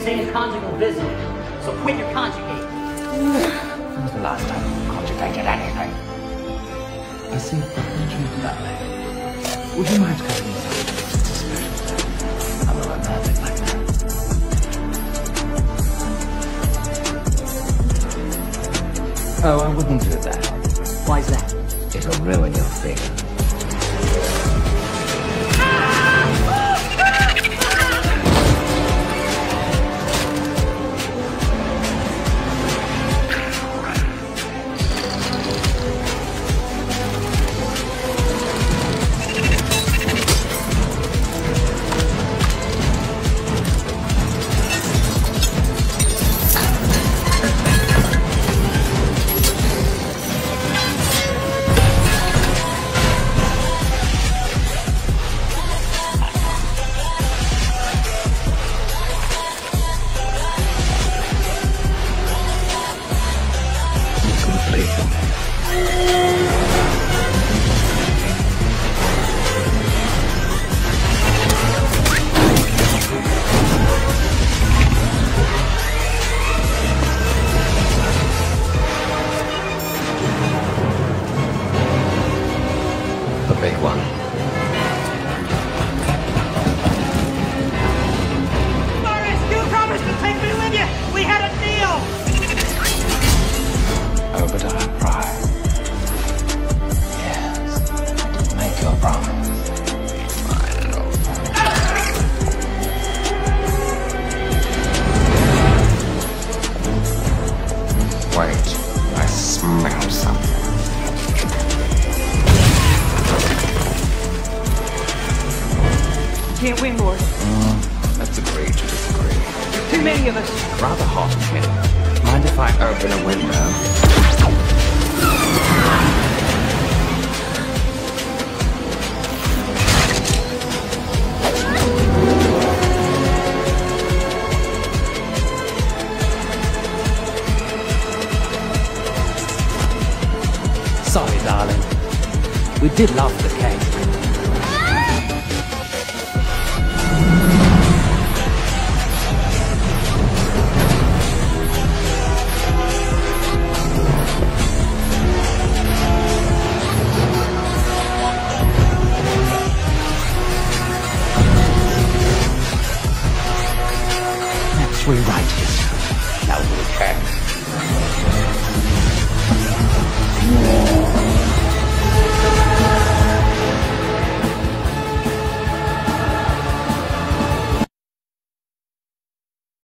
same as conjugal visiting. So quit your conjugating. When was the last time you conjugated anything? I see the treated that way. Would you mind cutting this out? It's a special time. I'm a romantic like that. Oh, I wouldn't do that. Why's that? It'll ruin your thing. One. Boris, you promised to take me with you. We had a deal. Obadiah Pride. Yes, I did make your promise. Wait, I smell something. Can't win, Boris. Mm, Let's agree to disagree. Too many of us. Rather hot in here. Mind if I open a window? Sorry, darling. We did love the cake. We're right here.